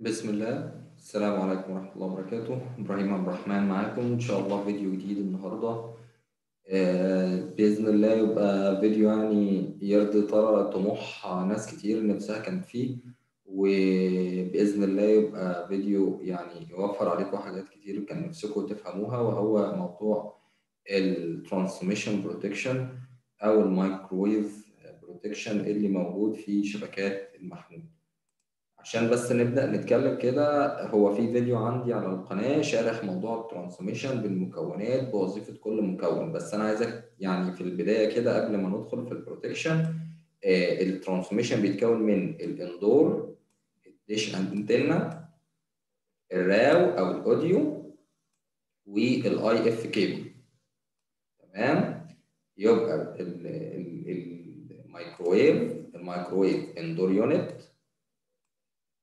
بسم الله. السلام عليكم ورحمة الله وبركاته. إبراهيم عبد الرحمن معاكم. إن شاء الله فيديو جديد النهاردة. آه، بإذن الله يبقى فيديو يعني يرضي طرى طموح ناس كتير نفسها كانت فيه. وبإذن الله يبقى فيديو يعني يوفر عليكم حاجات كتير كان نفسكم تفهموها. وهو موضوع ال transmission protection أو الميكروويف protection اللي موجود في شبكات المحمول. عشان بس نبدأ نتكلم كده هو في فيديو عندي على القناة شارح موضوع ال transmission بالمكونات بوظيفة كل مكون. بس أنا عايزك يعني في البداية كده قبل ما ندخل في ال protection آه ال transmission بيتكون من الإندور الديش انتنا الراو أو الأوديو والاي اف كيبل تمام؟ يبقى ال microwave ال microwave indoor unit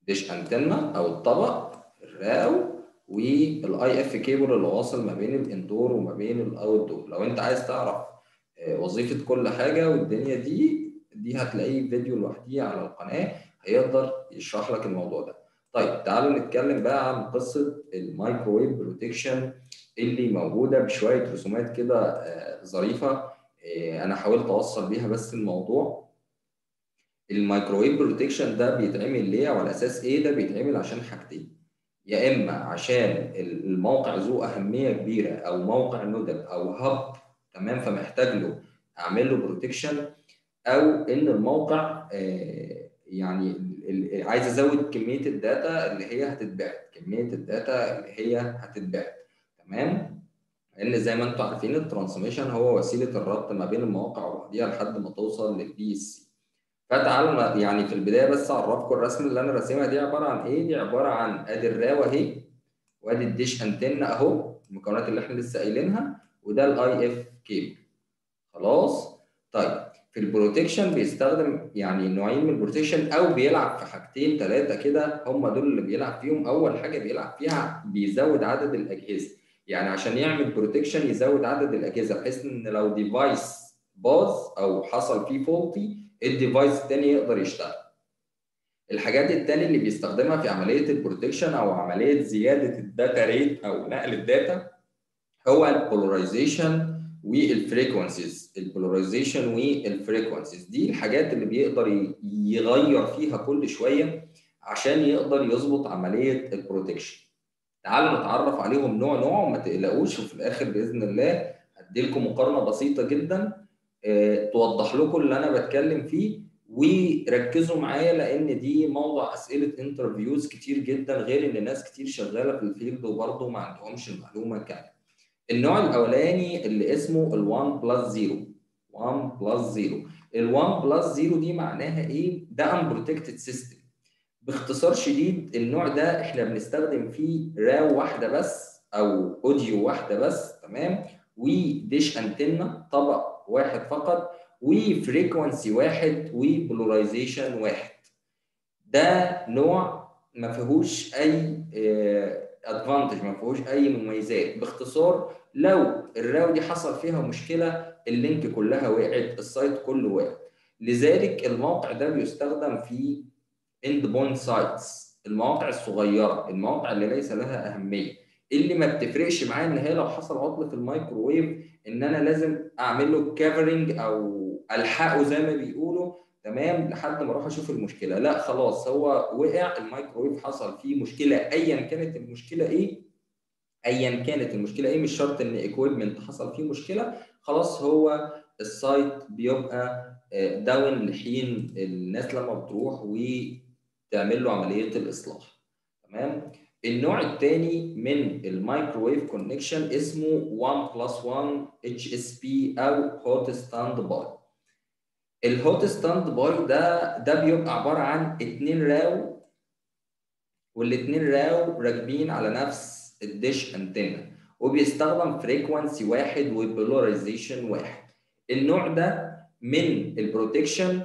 dish antenna أو الطبق ال RAU وال IF cable اللي واصل ما بين ال indoor وما بين ال outdoor لو أنت عايز تعرف وظيفة كل حاجة والدنيا دي دي هتلاقيه فيديو لوحديه على القناة هيقدر يشرح لك الموضوع ده. طيب تعالوا نتكلم بقى عن قصة ال microwave protection اللي موجودة بشوية رسومات كده ظريفة أنا حاولت أوصل بيها بس الموضوع. ال microwave protection ده بيتعمل ليه وعلى أساس إيه؟ ده بيتعمل عشان حاجتين. يا إما عشان الموقع ذو أهمية كبيرة أو موقع nodal أو hub تمام؟ فمحتاج له أعمل له protection أو إن الموقع آه يعني عايز أزود كمية ال data اللي هي هتتبعت كمية ال data اللي هي هتتبعت تمام؟ لأن زي ما أنتم عارفين ال transmission هو وسيلة الربط ما بين المواقع وبعضيها لحد ما توصل لل BSC فتعالوا يعني في البداية بس أعرفكم الرسم اللي أنا راسمها دي عبارة عن إيه؟ دي عبارة عن أدي ال RAU اهي وأدي ال dish antenna أهو المكونات اللي إحنا لسه قايلينها وده ال IF cable خلاص؟ طيب في ال protection بيستخدم يعني نوعين من ال protection أو بيلعب في حاجتين ثلاثة كده هم دول اللي بيلعب فيهم أول حاجة بيلعب فيها بيزود عدد الأجهزة يعني عشان يعمل بروتكشن يزود عدد الأجهزة بحيث إن لو ديفايس باظ أو حصل فيه فولتي الديفايس التاني يقدر يشتغل. الحاجات التانية اللي بيستخدمها في عملية البروتكشن أو عملية زيادة الداتا ريت أو نقل الداتا هو البولاريزيشن والفريكونسيز. البولاريزيشن والفريكونسيز دي الحاجات اللي بيقدر يغير فيها كل شوية عشان يقدر يظبط عملية البروتكشن. تعالوا نتعرف عليهم نوع نوع وما تقلقوش وفي الآخر بإذن الله هديلكم مقارنة بسيطة جدا. توضح لكم اللي أنا بتكلم فيه وركزوا معايا لأن دي موضوع أسئلة interviews كتير جدا غير إن ناس كتير شغالة في ال field وبرضه ما عندهمش المعلومة كاملة. النوع الأولاني اللي اسمه ال1 plus 0 1 plus 0 ال1 plus 0 دي معناها إيه؟ ده unprotected system. باختصار شديد النوع ده إحنا بنستخدم فيه RAU واحدة بس أو ODU واحدة بس تمام؟ و dish antenna طبق واحد فقط و frequency واحد و polarization واحد. ده نوع ما فيهوش أي advantage ما فيهوش أي مميزات. باختصار لو ال RAU دي حصل فيها مشكلة ال link كلها وقعت ال site كله وقع. لذلك الموقع ده بيستخدم في end point sites المواقع الصغيرة المواقع اللي ليس لها أهمية. اللي ما بتفرقش معايا إن هي لو حصل عطل في إن أنا لازم أعمل له covering أو ألحقه زي ما بيقولوا تمام؟ لحد ما أروح أشوف المشكلة. لا خلاص هو وقع الميكروويف حصل فيه مشكلة. ايا كانت المشكلة إيه؟ ايا كانت المشكلة إيه؟ مش شرط إن equipment حصل فيه مشكلة. خلاص هو ال site بيبقى down لحين الناس لما بتروح وتعمل له عملية الإصلاح. تمام؟ النوع الثاني من ال microwave connection اسمه 1 plus 1 HSB أو hot standby ال hot standby ده ده بيبقى عبارة عن اتنين RAU والاتنين RAU راكبين على نفس ال dish antenna وبيستخدم frequency واحد و polarization واحد. النوع ده من ال protection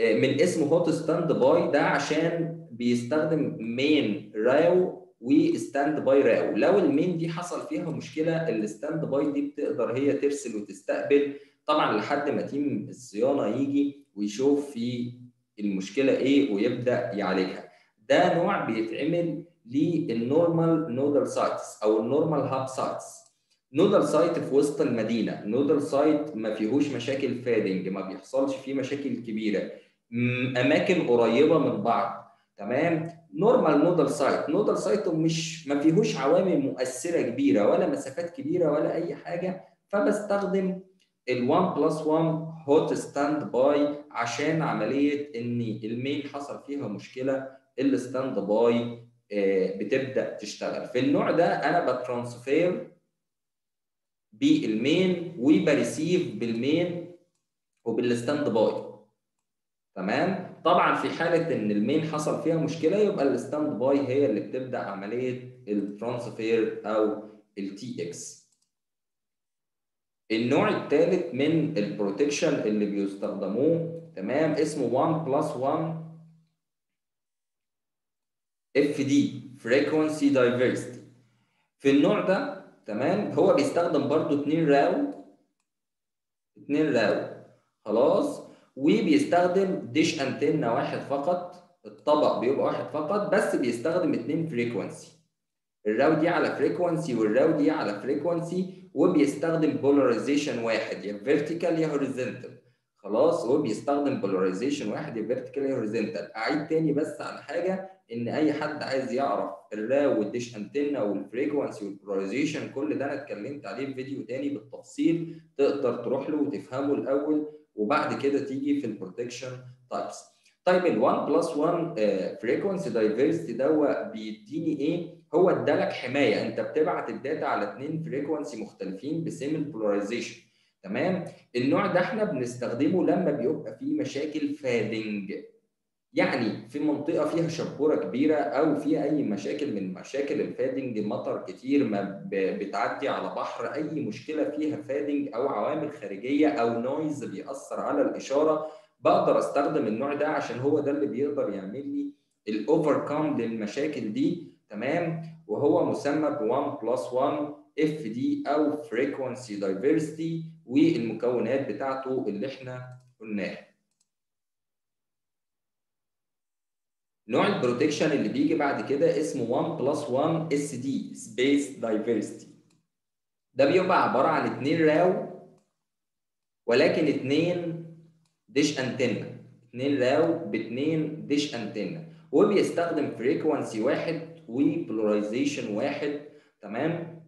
من اسمه hot standby ده عشان بيستخدم main RAU و standby RAU لو ال main دي حصل فيها مشكلة ال standby دي بتقدر هي ترسل وتستقبل. طبعا لحد ما team الصيانة يجي ويشوف في المشكلة إيه ويبدأ يعالجها. ده نوع بيتعمل لل normal nodal sites أو ال normal hub sites nodal site في وسط المدينة. nodal site ما فيهوش مشاكل fading ما بيحصلش فيه مشاكل كبيرة. أماكن قريبة من بعض. تمام؟ normal nodal site nodal site مش ما فيهوش عوامل مؤثرة كبيرة ولا مسافات كبيرة ولا أي حاجة فبستخدم ال 1 plus 1 hot standby عشان عملية إن ال main حصل فيها مشكلة ال standby بتبدأ تشتغل. في النوع ده أنا بترانسفير بالمين وبريسيف بالمين وبالستاند باي تمام؟ طبعا في حالة إن ال main حصل فيها مشكلة يبقى ال standby هي اللي بتبدأ عملية ال transfer أو ال TX النوع الثالث من ال protection اللي بيستخدموه تمام اسمه 1 plus 1 FD frequency diversity. في النوع ده تمام هو بيستخدم برضو 2 RAU 2 RAU خلاص. وبيستخدم dish antenna واحد فقط الطبق بيبقى واحد فقط بس بيستخدم اثنين frequency ال RAU دي على frequency وال RAU دي على frequency وبيستخدم polarization واحد يا vertical يا horizontal خلاص هو بيستخدم polarization واحد يا vertical يا horizontal أعيد تاني بس على حاجة إن أي حد عايز يعرف الراو والديش انتنا والفريكونسي والبولاريزيشن كل ده أنا اتكلمت عليه في فيديو تاني بالتفصيل تقدر تروح له وتفهمه الأول. وبعد كده تيجي في ال protection types طيب ال 1 plus 1 frequency diversity ده بيديني إيه؟ هو ادالك حماية أنت بتبعت ال data على اثنين frequency مختلفين ب same polarization تمام؟ النوع ده إحنا بنستخدمه لما بيبقى فيه مشاكل fading يعني في منطقة فيها شبوره كبيرة أو في أي مشاكل من مشاكل ال fading مطر كتير ما بتعدي على بحر أي مشكلة فيها fading أو عوامل خارجية أو noise بيأثر على الإشارة بقدر أستخدم النوع ده عشان هو ده اللي بيقدر يعمل لي ال overcome للمشاكل دي تمام؟ وهو مسمى ب 1 plus 1 FD أو frequency diversity والمكونات بتاعته اللي إحنا قلناها. نوع ال protection اللي بيجي بعد كده اسمه 1 plus 1 SD space diversity ده بيبقى عبارة عن اتنين RAU ولكن اتنين dish antenna اتنين RAU باتنين dish antenna وبيستخدم frequency واحد و polarization واحد تمام؟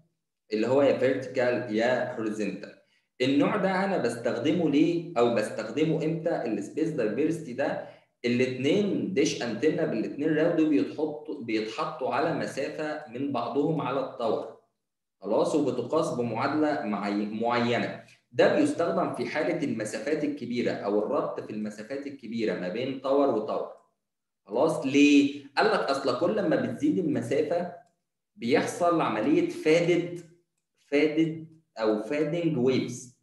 اللي هو يا vertical يا horizontal النوع ده أنا بستخدمه ليه؟ أو بستخدمه إمتى؟ ال space diversity ده الاثنين dish antenna بالاثنين RAU دول بيتحطوا بيتحطوا على مسافة من بعضهم على ال tower خلاص؟ وبتقاس بمعادلة معينة. ده بيستخدم في حالة المسافات الكبيرة أو الربط في المسافات الكبيرة ما بين tower و tower خلاص؟ ليه؟ قال لك أصل كل ما بتزيد المسافة بيحصل عملية faded faded أو fading waves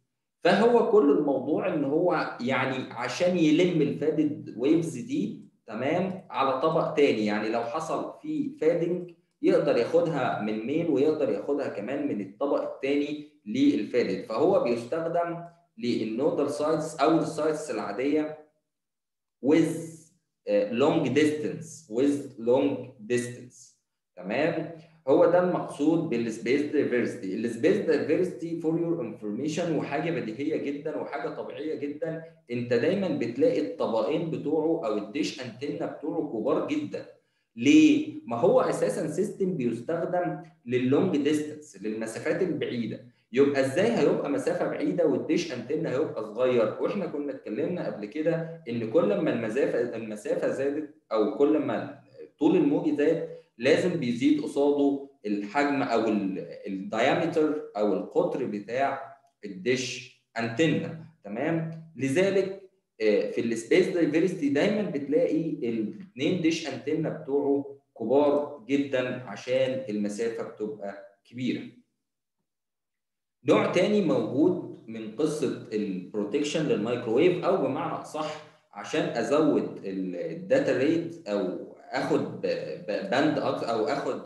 فهو كل الموضوع إن هو يعني عشان يلم ال faded waves دي تمام على طبق تاني. يعني لو حصل في fading يقدر ياخدها من main ويقدر ياخدها كمان من الطبق الثاني لل faded. فهو بيستخدم لل nodal sites أو ال sites العادية with long distance with long distance تمام؟ هو ده المقصود بال space diversity. ال space diversity for your information وحاجة بديهية جدا وحاجة طبيعية جدا. انت دايما بتلاقي الطبقين بتوعه أو ال dish antenna بتوعه كبار جدا. ليه؟ ما هو أساسا system بيستخدم لل long distance للمسافات البعيدة. يبقى إزاي هيبقى مسافة بعيدة وال dish antenna هيبقى صغير؟ وإحنا كنا اتكلمنا قبل كده إن كل ما المسافة المسافة زادت أو كل ما طول الموج زاد لازم بيزيد قصاده الحجم أو ال diameter أو القطر بتاع ال dish antenna تمام؟ لذلك في ال space diversity دايما بتلاقي الاثنين dish antenna بتوعه كبار جدا عشان المسافة بتبقى كبيرة. نوع تاني موجود من قصة ال protection للمايكروويف أو بمعنى أصح عشان أزود ال data rate أو آخد band أكتر أو آخد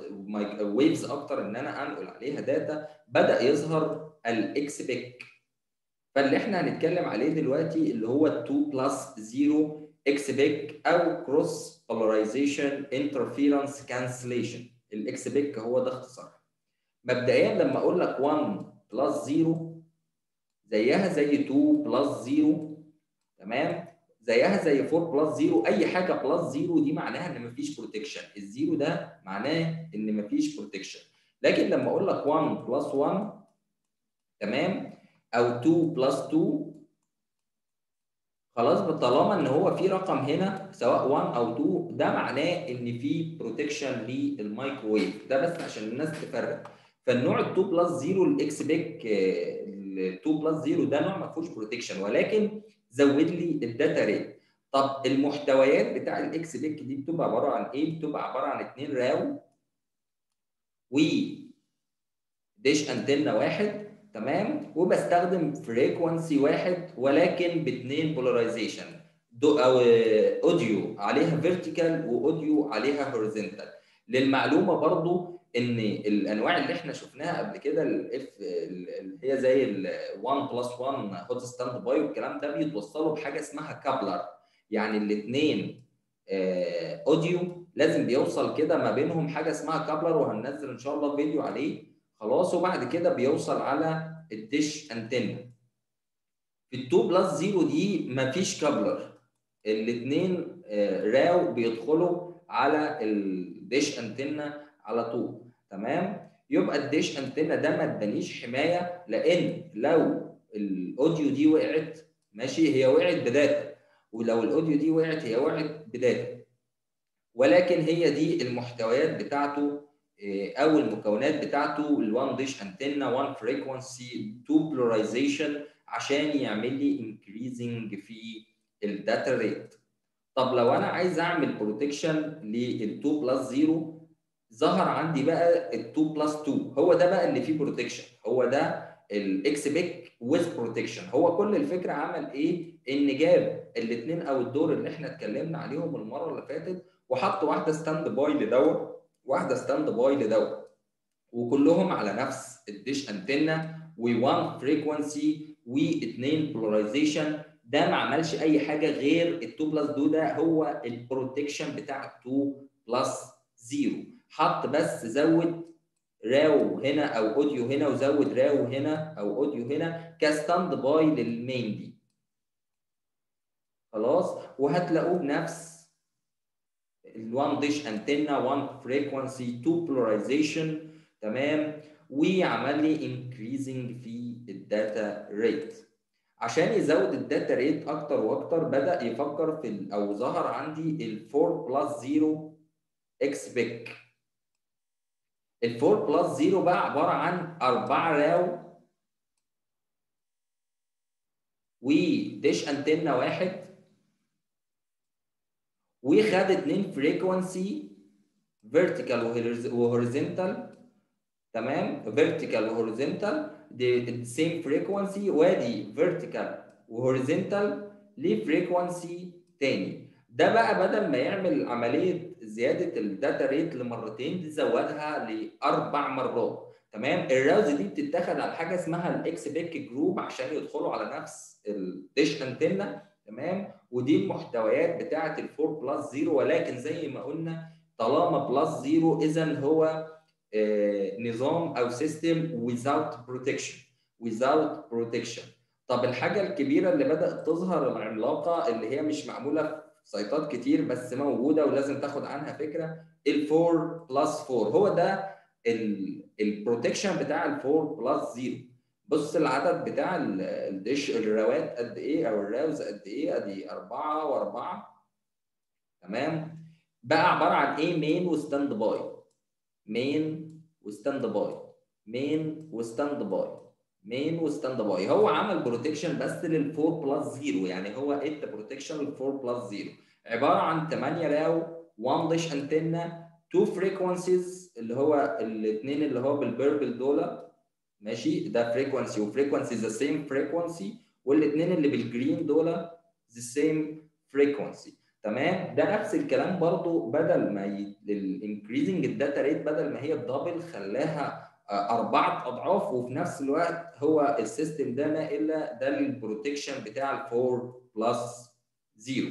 waves أكتر إن أنا أنقل عليها data بدأ يظهر ال XPIC فاللي إحنا هنتكلم عليه دلوقتي اللي هو 2 plus 0 XPIC أو cross polarization interference cancellation ال XPIC هو ده اختصار. مبدئيا لما أقول لك 1 plus 0 زيها زي 2 plus 0 تمام؟ زيها زي 4 plus 0 أي حاجة plus 0 دي معناها إن مفيش protection ال zero ده معناه إن مفيش protection لكن لما أقول لك 1 plus 1 تمام؟ أو 2 plus 2 خلاص طالما إن هو في رقم هنا سواء 1 أو 2 ده معناه إن في protection للمايكروويف ده بس عشان الناس تفرق. فالنوع ال 2 plus 0 ال XPIC ال 2 plus 0 ده نوع ما فيهوش protection ولكن زود لي ال data rate طب المحتويات بتاع ال XPIC دي بتبقى عبارة عن إيه؟ بتبقى عبارة عن اثنين RAU. و dish antenna واحد تمام؟ وبستخدم frequency واحد ولكن باثنين polarization أو ODU عليها vertical و ODU عليها horizontal للمعلومة برضو إن الأنواع اللي إحنا شفناها قبل كده الاف اللي هي زي ال 1 plus 1 hot standby والكلام ده بيتوصلوا بحاجة اسمها coupler يعني الاثنين ODU لازم بيوصل كده ما بينهم حاجة اسمها coupler وهننزل إن شاء الله فيديو عليه. خلاص وبعد كده بيوصل على ال dish antenna في ال 2 plus 0 دي مفيش coupler الاثنين RAU بيدخلوا على ال dish antenna على طول. تمام؟ يبقى ال dish antenna ده ما ادانيش حماية لأن لو ال ODU دي وقعت ماشي هي وقعت ب data. ولو ال ODU دي وقعت هي وقعت ب data. ولكن هي دي المحتويات بتاعته أو المكونات بتاعته ال1 dish antenna 1 frequency 2 polarization عشان يعمل لي increasing في ال data rate طب لو أنا عايز أعمل protection لل 2 plus 0 ظهر عندي بقى ال 2 plus 2 هو ده بقى اللي فيه protection هو ده ال XPIC with protection هو كل الفكرة عمل إيه؟ إن جاب الاثنين أو الدور اللي إحنا اتكلمنا عليهم المرة اللي فاتت وحط واحدة standby لدوت واحدة standby لدوت وكلهم على نفس ال dish antenna و1 frequency واثنين polarization ده ما عملش أي حاجة غير ال 2 plus 2 ده هو ال protection بتاع 2 plus 0 حط بس زود RAU هنا أو ODU هنا وزود RAU هنا أو ODU هنا ك standby لل main دي. خلاص؟ وهتلاقوه بنفس ال1 dish antenna 1 frequency 2 polarization تمام؟ وعمل لي increasing في ال data rate عشان يزود ال data rate أكتر وأكتر بدأ يفكر في أو ظهر عندي ال 4 plus 0 XPIC ال 4 plus 0 بقى عبارة عن 4 RAU و dish antenna واحد وخد اتنين frequency vertical و horizontal تمام؟ vertical و horizontal دي same frequency وادي vertical و horizontal ل frequency تاني. ده بقى بدل ما يعمل عملية زيادة ال data rate لمرتين دي زودها لأربع مرات. تمام؟ ال RAUs دي بتتاخد على حاجة اسمها ال XPIC group عشان يدخلوا على نفس ال dish antenna تمام؟ ودي المحتويات بتاعة ال 4 plus 0 ولكن زي ما قلنا طالما plus 0 اذا هو آه نظام أو system without protection without protection. طب الحاجة الكبيرة اللي بدأت تظهر العملاقة اللي هي مش معمولة سايتات كتير بس موجودة ولازم تاخد عنها فكرة. ال 4 plus 4 هو ده ال protection بتاع ال 4 plus 0 بص العدد بتاع ال dish ال RAU ات قد إيه أو ال RAUs قد إيه. أدي 4 و4 تمام؟ بقى عبارة عن إيه؟ main و standby main و standby main و standby main و standby هو عمل protection بس لل 4 plus 0 يعني هو ادى protection لل 4 plus 0 عبارة عن 8 RAU 1 dish antenna 2 frequencies اللي هو الاثنين اللي هو بال purple دول ماشي؟ ده frequency و frequency the same frequency والاثنين اللي بال green دول the same frequency تمام؟ ده نفس الكلام برضو بدل ما ال increasing ال data rate بدل ما هي ب double خلاها أربعة أضعاف وفي نفس الوقت هو ال system ده ما إلا ده ال protection بتاع ال 4 plus 0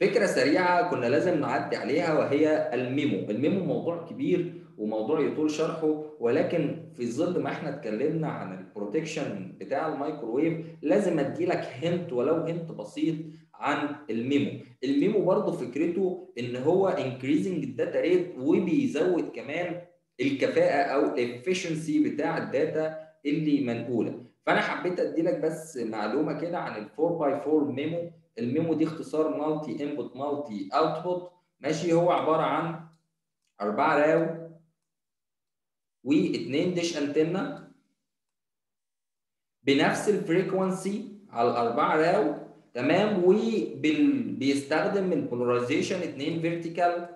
فكرة سريعة كنا لازم نعدي عليها وهي ال MIMO. ال MIMO موضوع كبير وموضوع يطول شرحه ولكن في ظل ما إحنا اتكلمنا عن ال protection بتاع الميكروويف لازم أدي لك hint ولو hint بسيط عن ال MIMO. ال MIMO برضه فكرته إن هو increasing ال data rate وبيزود كمان الكفاءة أو ال efficiency بتاع ال data اللي منقولة. فأنا حبيت ادي لك بس معلومة كده عن ال 4 by 4 MIMO ال MIMO دي اختصار multi input multi output ماشي هو عبارة عن أربعة RAU واثنين dish antenna بنفس ال frequency على الأربعة RAU تمام؟ وبيستخدم ال polarization اثنين vertical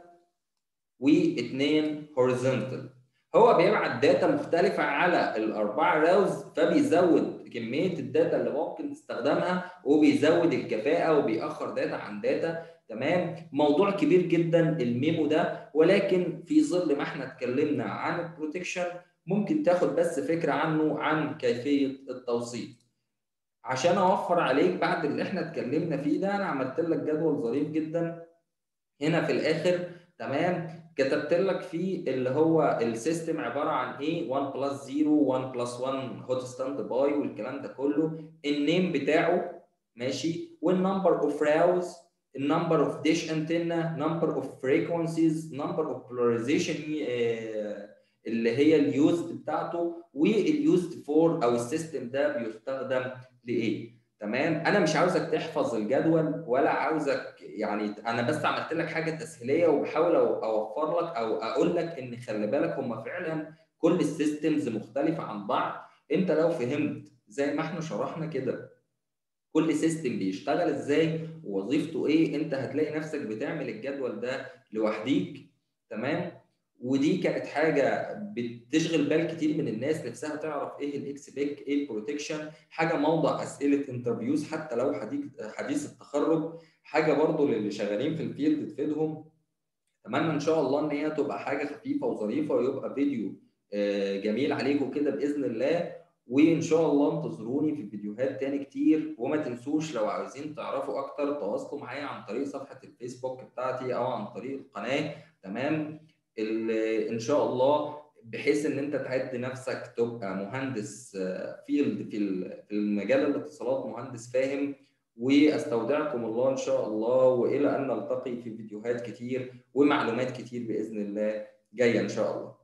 واثنين horizontal هو بيبعت data مختلفة على الأربعة RAUs فبيزود كمية ال data اللي ممكن تستخدمها وبيزود الكفاءة وبيأخر data عن data تمام؟ موضوع كبير جدا ال MIMO ده ولكن في ظل ما إحنا اتكلمنا عن ال protection ممكن تاخد بس فكرة عنه عن كيفية التوصيل. عشان أوفر عليك بعد اللي إحنا اتكلمنا فيه ده أنا عملت لك جدول ظريف جدا. هنا في الآخر تمام؟ كتبت لك فيه اللي هو ال system عبارة عن إيه؟ 1 plus 0 1 plus 1 hot standby والكلام ده كله. ال name بتاعه ماشي؟ وال number of RAUs ال number of dish antenna number of frequencies number of polarization اللي هي ال used بتاعته وال used for أو ال system ده بيستخدم لإيه؟ تمام؟ أنا مش عاوزك تحفظ الجدول ولا عاوزك يعني أنا بس عملت لك حاجة تسهيلية وبحاول أوفر لك أو أقول لك إن خلي بالك هم فعلا كل ال systems مختلفة عن بعض. أنت لو فهمت زي ما إحنا شرحنا كده كل system بيشتغل إزاي ووظيفته إيه أنت هتلاقي نفسك بتعمل الجدول ده لوحديك. تمام؟ ودي كانت حاجة بتشغل بال كتير من الناس نفسها تعرف إيه ال XPIC إيه ال protection حاجة موضع أسئلة interviews حتى لو حديث حديث التخرج. حاجة برضو للي شغالين في ال field تفيدهم. أتمنى إن شاء الله إن هي تبقى حاجة خفيفة وظريفة ويبقى فيديو جميل عليكم كده بإذن الله. وإن شاء الله انتظروني في فيديوهات تاني كتير. وما تنسوش لو عايزين تعرفوا أكتر تواصلوا معايا عن طريق صفحة الفيسبوك بتاعتي أو عن طريق القناة. تمام؟ إن شاء الله بحيث إن أنت تعد نفسك تبقى مهندس فيلد في المجال الاتصالات مهندس فاهم. واستودعكم الله إن شاء الله وإلى أن نلتقي في فيديوهات كتير ومعلومات كتير بإذن الله جاية إن شاء الله.